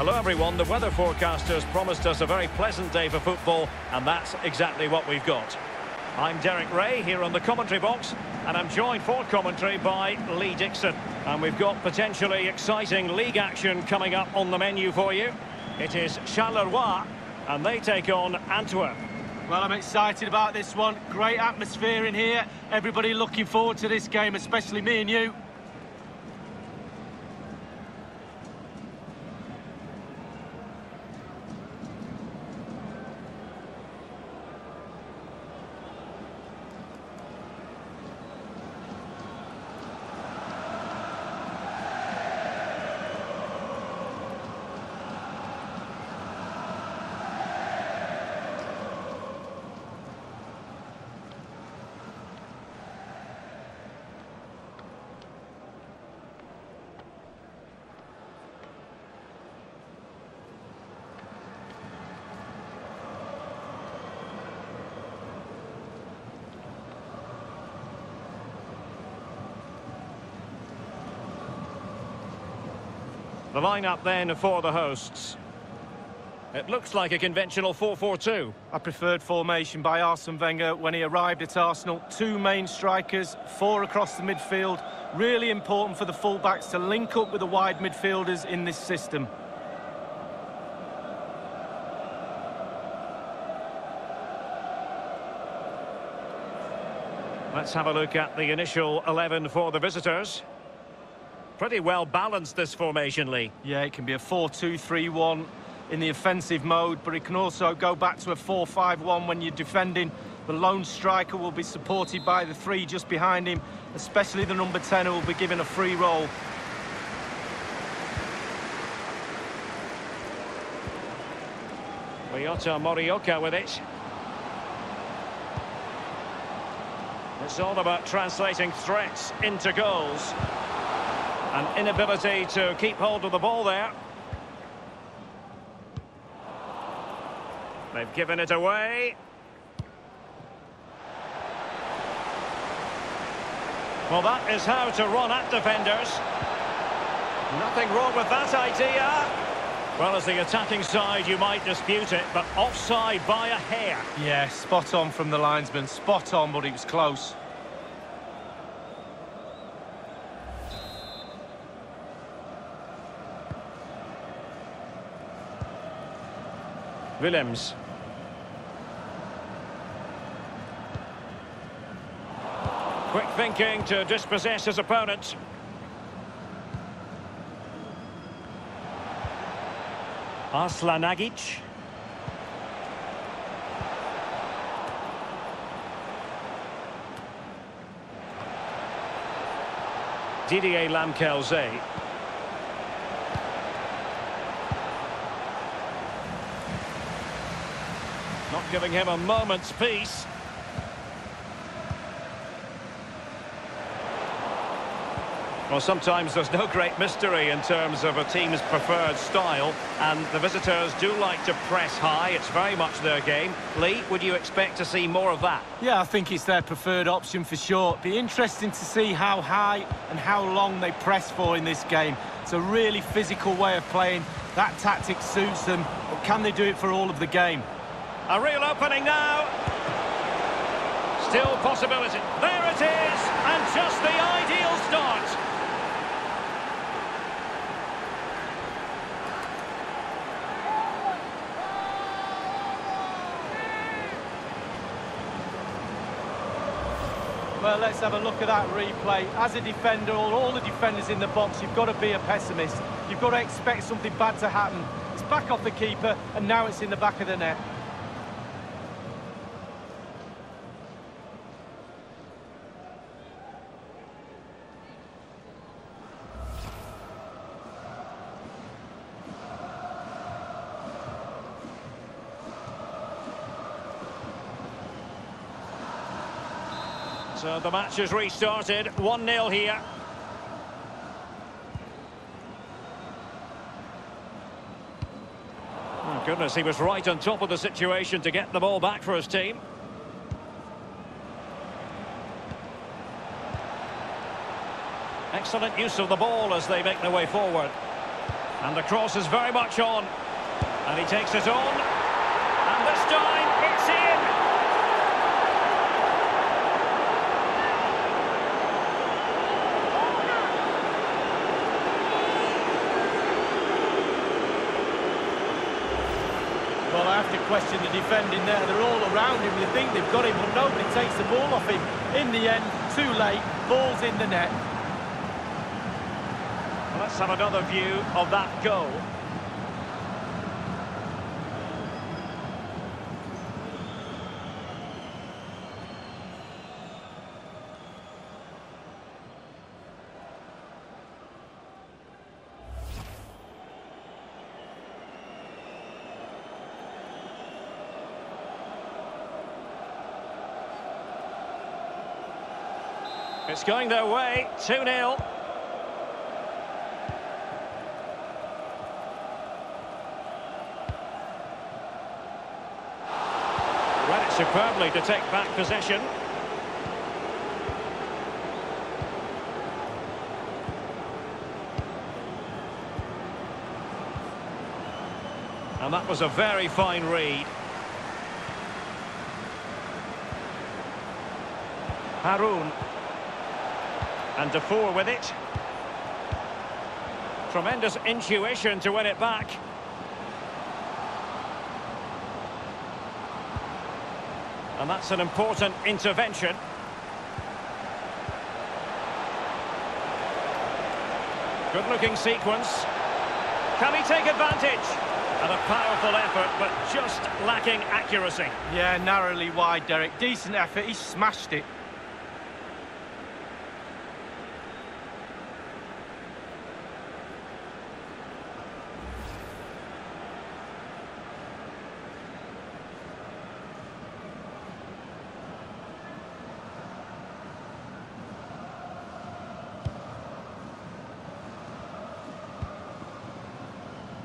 Hello everyone, the weather forecasters promised us a very pleasant day for football and that's exactly what we've got. I'm Derek Ray here on the commentary box and I'm joined for commentary by Lee Dixon. And we've got potentially exciting league action coming up on the menu for you. It is Charleroi and they take on Antwerp. Well, I'm excited about this one. Great atmosphere in here. Everybody looking forward to this game, especially me and you. The lineup then for the hosts. It looks like a conventional 4-4-2. A preferred formation by Arsene Wenger when he arrived at Arsenal. Two main strikers, four across the midfield. Really important for the fullbacks to link up with the wide midfielders in this system. Let's have a look at the initial 11 for the visitors. Pretty well balanced, this formation, Lee. Yeah, it can be a 4-2-3-1 in the offensive mode, but it can also go back to a 4-5-1 when you're defending. The lone striker will be supported by the three just behind him, especially the number 10 who will be given a free role. Ryota Morioka with it. It's all about translating threats into goals. An inability to keep hold of the ball there. They've given it away. Well, that is how to run at defenders. Nothing wrong with that idea. Well, as the attacking side, you might dispute it, but offside by a hair. Yeah, spot on from the linesman. Spot on, but he was close. Willems. Quick thinking to dispossess his opponent. Arslanagić. Didier Lamkel Zé. Giving him a moment's peace. Well, sometimes there's no great mystery in terms of a team's preferred style, and the visitors do like to press high. It's very much their game. Lee, would you expect to see more of that? Yeah, I think it's their preferred option for sure. Be interesting to see how high and how long they press for in this game. It's a really physical way of playing. That tactic suits them, but can they do it for all of the game? A real opening now. Still possibility. There it is, and just the ideal start. Well, let's have a look at that replay. As a defender, or all the defenders in the box, you've got to be a pessimist. You've got to expect something bad to happen. It's back off the keeper, and now it's in the back of the net. So the match has restarted. 1-0 here. Oh, goodness, he was right on top of the situation to get the ball back for his team. Excellent use of the ball as they make their way forward. And the cross is very much on. And he takes it on. And this time, it's in! Well, I have to question the defending there. They're all around him. They think they've got him, but nobody takes the ball off him. In the end, too late. Ball's in the net. Let's have another view of that goal. It's going their way, 2-0. Read it superbly to take back possession. And that was a very fine read. Haroun. And Defour with it. Tremendous intuition to win it back. And that's an important intervention. Good-looking sequence. Can he take advantage? And a powerful effort, but just lacking accuracy. Yeah, narrowly wide, Derek. Decent effort. He smashed it.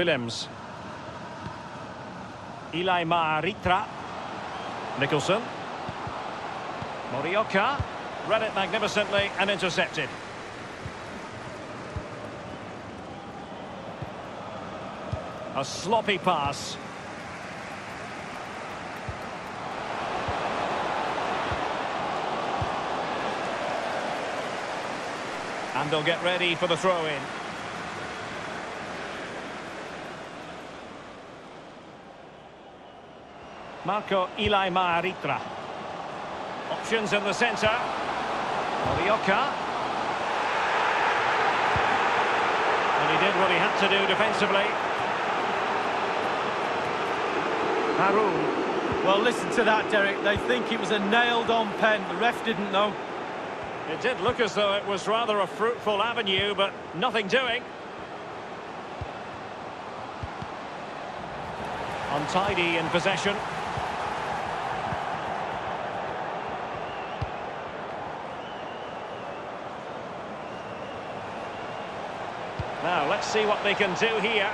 Willems. Ilaimaharitra. Nicholson. Morioka. Read it magnificently and intercepted. A sloppy pass. And they'll get ready for the throw-in. Marco Ilaimaharitra. Options in the centre. Morioka. And he did what he had to do defensively. Haroun. Well, listen to that, Derek. They think it was a nailed-on pen. The ref didn't know. It did look as though it was rather a fruitful avenue, but nothing doing. Untidy in possession. Now, let's see what they can do here.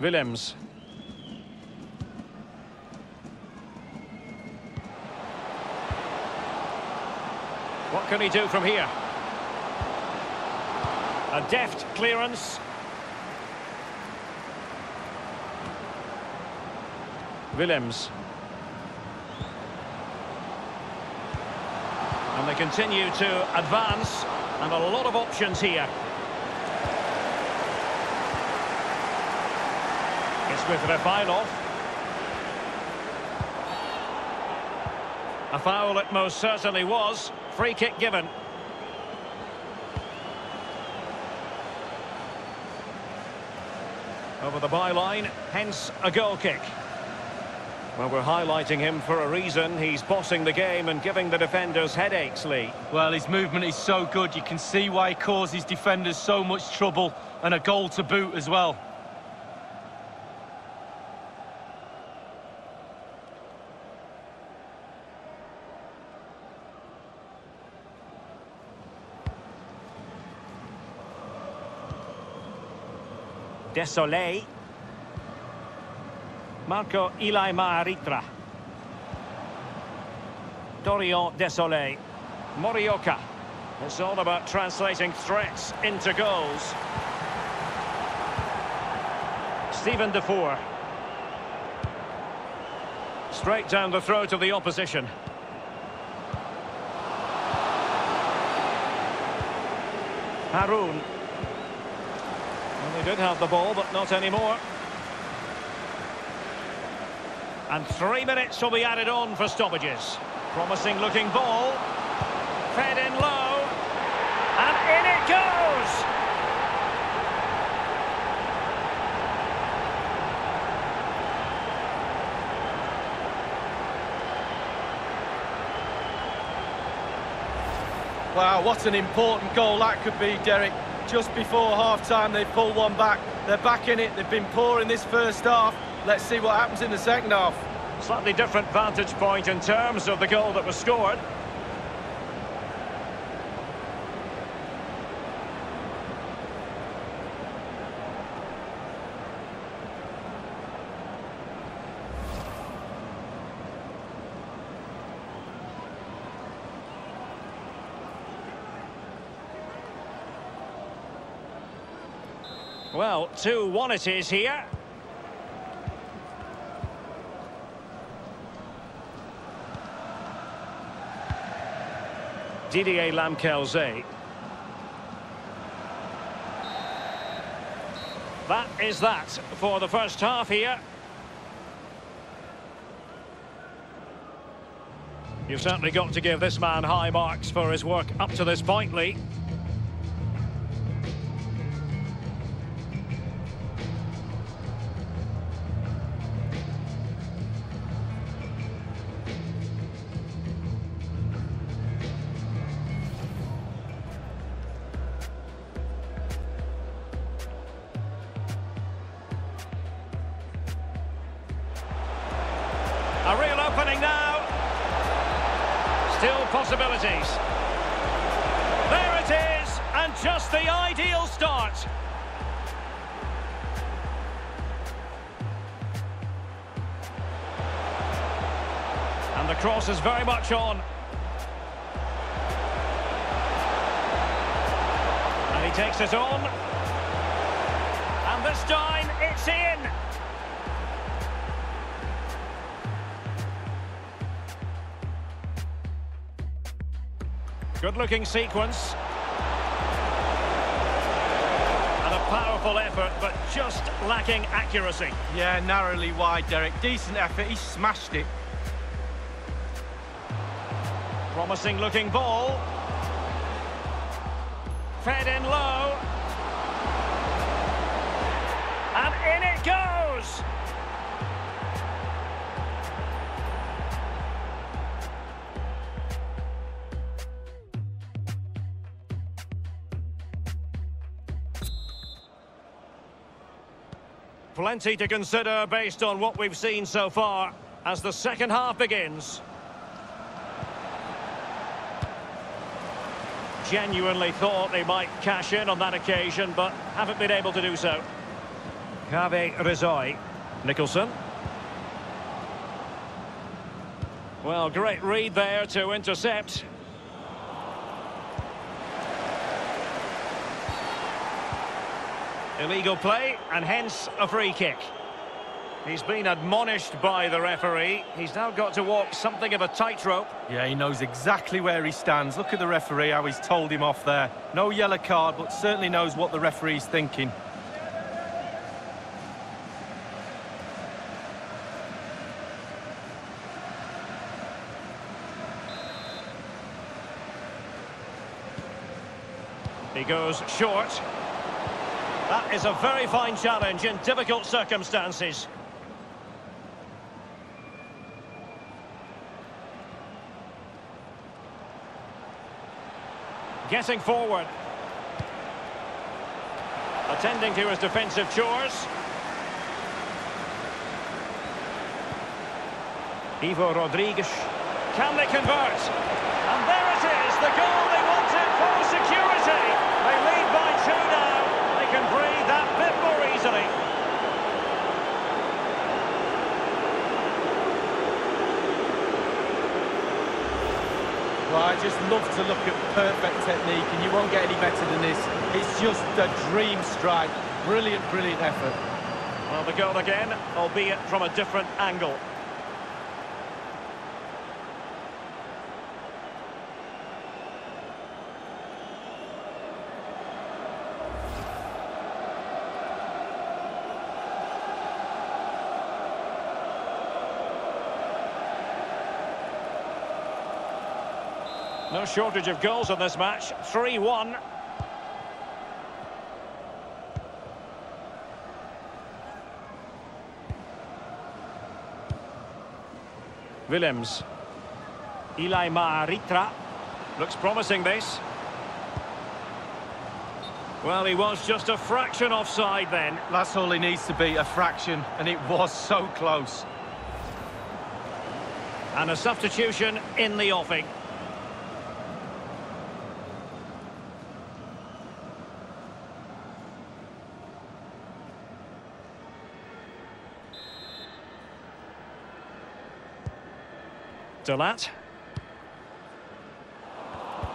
Willems. Can he do from here? A deft clearance. Willems. And they continue to advance, and a lot of options here. It's with Refaelov. A foul it most certainly was. Free kick given. Over the byline, hence a goal kick. Well, we're highlighting him for a reason. He's bossing the game and giving the defenders headaches, Lee. Well, his movement is so good. You can see why he causes defenders so much trouble. And a goal to boot as well. Dessoleil. Marco Ilaimaharitra. Dorian Dessoleil. Morioka. It's all about translating threats into goals. Steven Defour. Straight down the throat of the opposition. Haroun. Did have the ball, but not anymore. And three minutes will be added on for stoppages. Promising looking ball. Fed in low. And in it goes! Wow, what an important goal that could be, Derek. Just before half-time, they pull one back. They're back in it. They've been poor in this first half. Let's see what happens in the second half. Slightly different vantage point in terms of the goal that was scored. Well, 2-1 it is here. Didier Lamkel Zé. That is that for the first half here. You've certainly got to give this man high marks for his work up to this point, Lee. A real opening now. Still possibilities. There it is, and just the ideal start. And the cross is very much on. And he takes it on. And this time, it's in. Good looking sequence. And a powerful effort, but just lacking accuracy. Yeah, narrowly wide, Derek. Decent effort. He smashed it. Promising looking ball. Fed in low. And in it goes! Plenty to consider based on what we've seen so far as the second half begins. Genuinely thought they might cash in on that occasion, but haven't been able to do so. Kaveh Rezaei. Nicholson. Well, great read there to intercept. Illegal play, and hence a free kick. He's been admonished by the referee. He's now got to walk something of a tightrope. Yeah, he knows exactly where he stands. Look at the referee, how he's told him off there. No yellow card, but certainly knows what the referee's thinking. He goes short. Is a very fine challenge in difficult circumstances. Getting forward. Attending to his defensive chores. Ivo Rodrigues. Can they convert? And there it is, the goal they wanted for security. They lead by two now. They can breathe that bit more easily. Well, I just love to look at perfect technique, and you won't get any better than this. It's just a dream strike. Brilliant, brilliant effort. Well, the goal again, albeit from a different angle. No shortage of goals in this match. 3-1. Willems. Ilaimaharitra. Looks promising, this. Well, he was just a fraction offside then. That's all he needs to be, a fraction, and it was so close. And a substitution in the offing. Talat.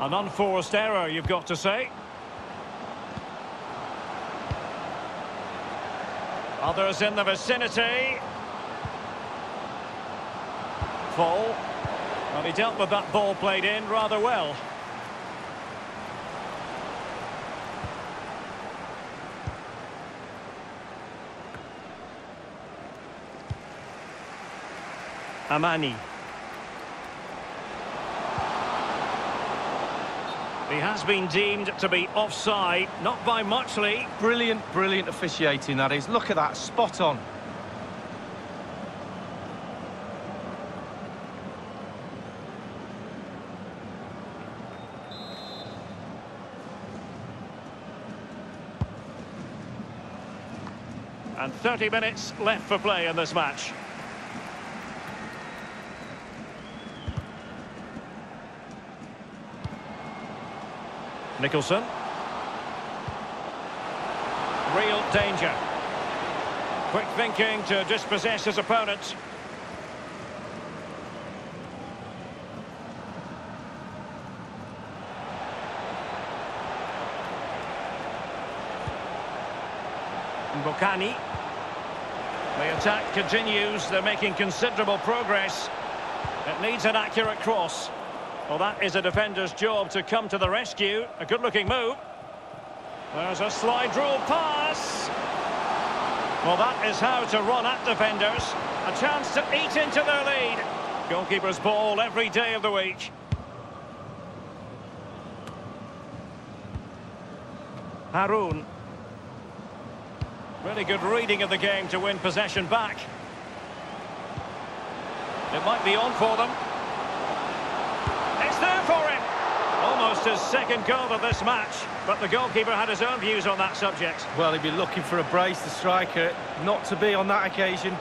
An unforced error, you've got to say. Others in the vicinity. Fall. Well, he dealt with that ball played in rather well. Amani. He has been deemed to be offside, not by much, Lee. Brilliant, brilliant officiating, that is. Look at that, spot on. And 30 minutes left for play in this match. Nicholson. Real danger. Quick thinking to dispossess his opponent. Mbokani. The attack continues. They're making considerable progress. It needs an accurate cross. Well, that is a defender's job to come to the rescue. A good-looking move. There's a slide rule pass. Well, that is how to run at defenders. A chance to eat into their lead. Goalkeeper's ball every day of the week. Haroun. Really good reading of the game to win possession back. It might be on for them. There for him. Almost his second goal of this match, but the goalkeeper had his own views on that subject. Well, he'd be looking for a brace, the striker, not to be on that occasion.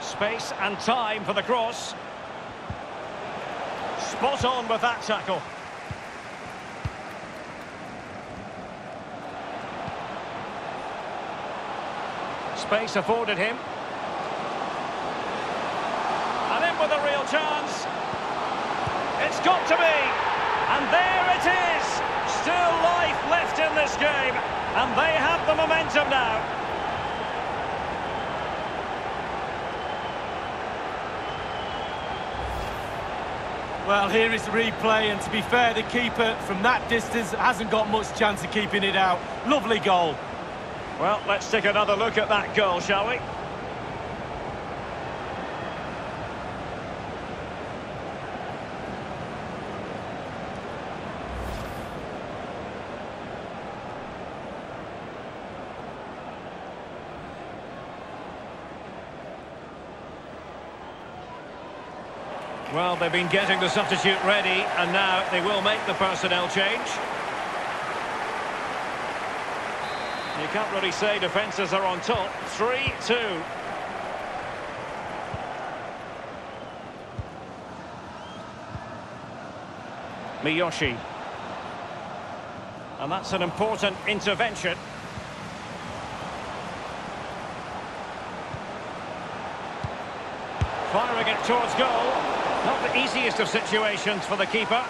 Space and time for the cross. Spot on with that tackle. Space afforded him. And in with a real chance. It's got to be. And there it is. Still life left in this game. And they have the momentum now. Well, here is the replay, and to be fair, the keeper from that distance hasn't got much chance of keeping it out. Lovely goal. Well, let's take another look at that goal, shall we? Well, they've been getting the substitute ready, and now they will make the personnel change. You can't really say defences are on top. 3-2. Miyoshi. And that's an important intervention. Firing it towards goal. Not the easiest of situations for the keeper.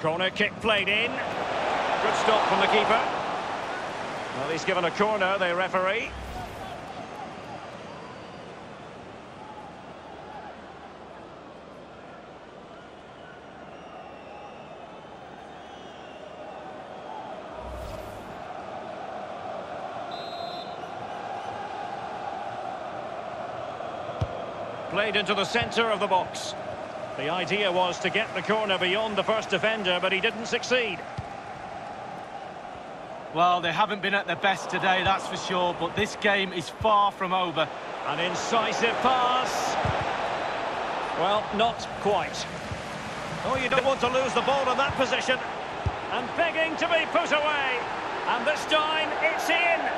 Corner kick played in. Good stop from the keeper. Well, he's given a corner, the referee. Played into the centre of the box. The idea was to get the corner beyond the first defender, but he didn't succeed. Well, they haven't been at their best today, that's for sure, but this game is far from over. An incisive pass. Well, not quite. Oh, you don't want to lose the ball in that position. And begging to be put away. And this time, it's in.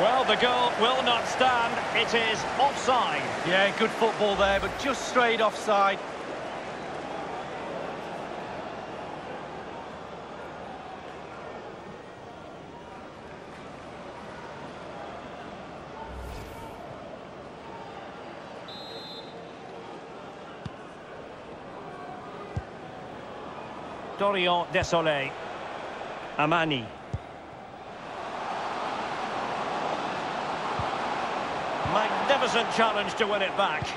Well, the goal will not stand. It is offside. Yeah, good football there, but just straight offside. Dorian Dessoleil. Amani. Magnificent challenge to win it back.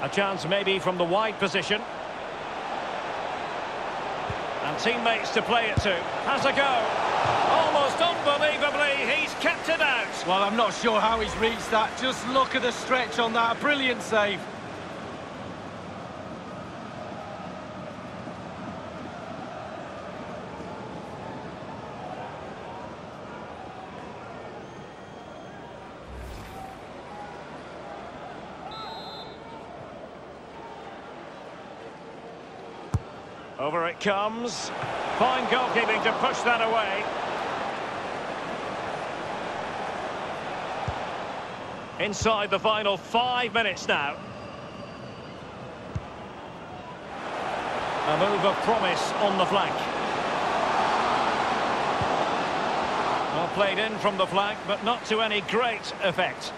A chance maybe from the wide position. And teammates to play it to. Has a go. Almost unbelievably, he's kept it out. Well, I'm not sure how he's reached that. Just look at the stretch on that. A brilliant save. Over it comes. Fine goalkeeping to push that away. Inside the final five minutes now. A move of promise on the flank. Well played in from the flank, but not to any great effect.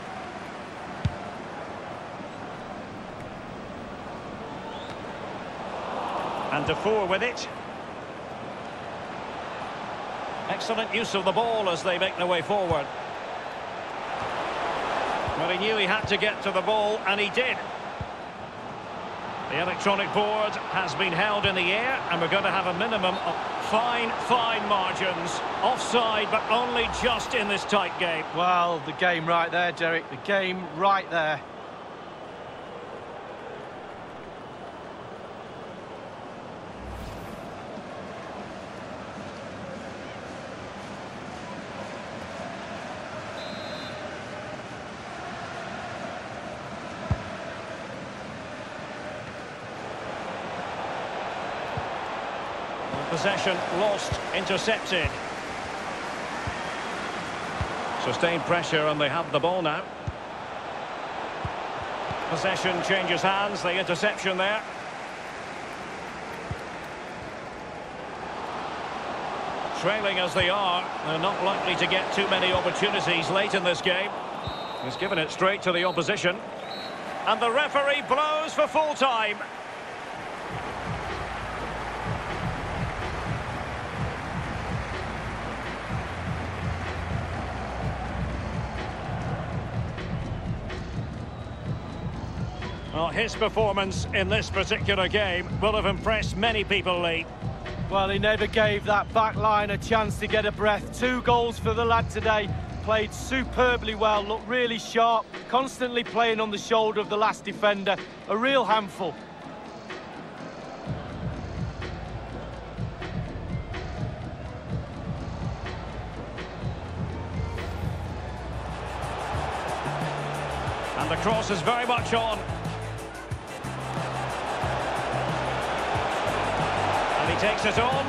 And Defour with it. Excellent use of the ball as they make their way forward. But he knew he had to get to the ball, and he did. The electronic board has been held in the air, and we're going to have a minimum of fine, fine margins. Offside, but only just in this tight game. Well, the game right there, Derek. The game right there. Possession lost, intercepted. Sustained pressure and they have the ball now. Possession changes hands, the interception there. Trailing as they are, they're not likely to get too many opportunities late in this game. He's given it straight to the opposition. And the referee blows for full Well, his performance in this particular game will have impressed many people, Lee. Well, he never gave that back line a chance to get a breath. Two goals for the lad today. Played superbly well, looked really sharp, constantly playing on the shoulder of the last defender. A real handful. And the cross is very much on. takes it on.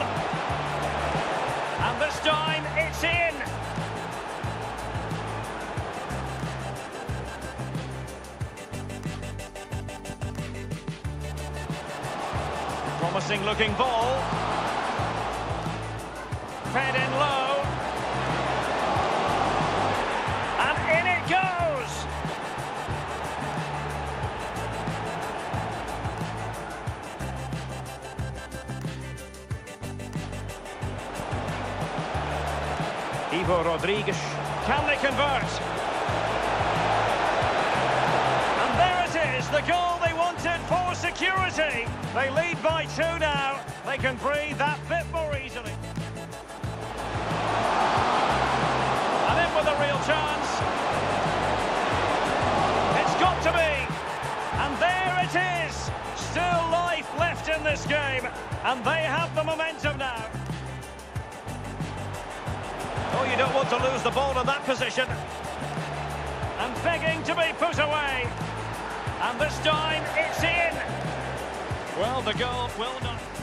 And this time, it's in. Promising looking ball. Ivo Rodrigues. Can they convert? And there it is, the goal they wanted for security. They lead by two now. They can breathe that bit more easily. And in with a real chance. It's got to be. And there it is. Still life left in this game. And they have the momentum now. Oh, you don't want to lose the ball in that position. And begging to be put away. And this time, it's in. Well, the goal will not...